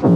Why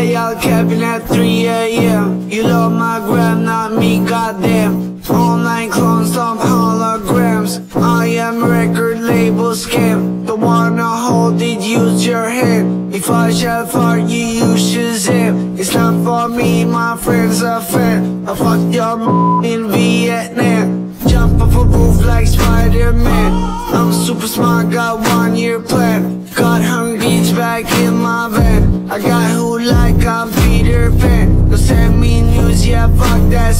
y'all capping at 3 a.m.? You love my gram, not me, goddamn. Online clones, some holograms. I am record label scam. The one to hold it, use your hand. If I shall fart, you use Shazam. It's not for me, my friends are fan. I fucked your m- in Vietnam. Jump off a roof like Spider-Man. I'm super smart, got one year plan. Got hungry beats back in my van. I got who like I'm Peter Pan. Don't send me news, yeah, fuck that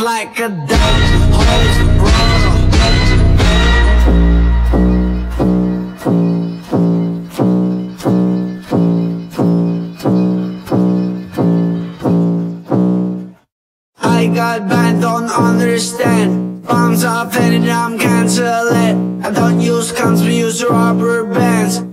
like a dog. I got banned, don't understand. Bombs up and I'm cancel it I don't use guns, we use rubber bands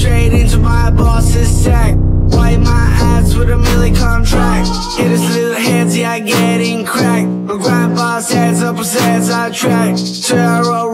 straight into my boss's sack Wipe my ass with a milli contract Get his little heads, yeah, getting cracked. My grandpa says up says I track. Zero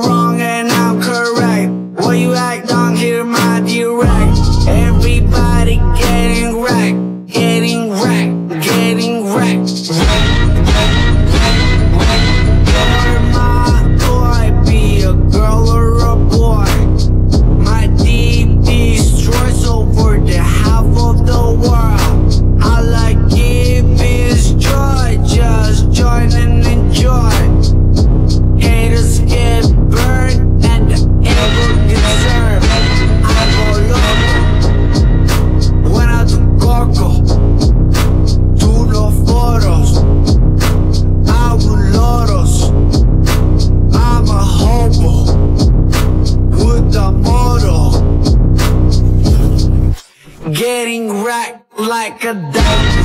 like a dog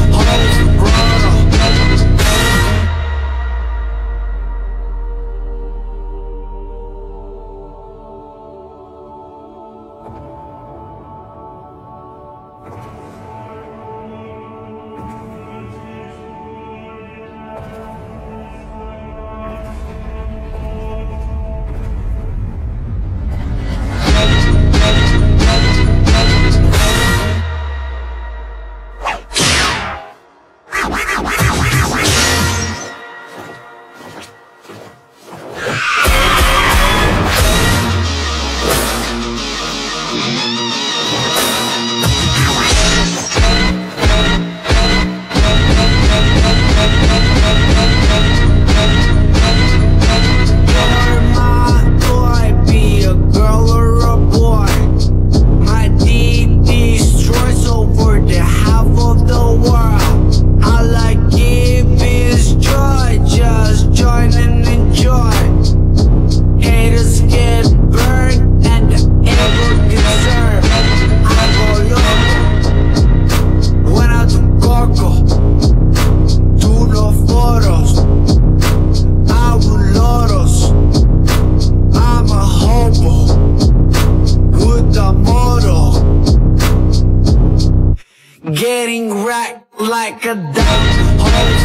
Getting racked like a dog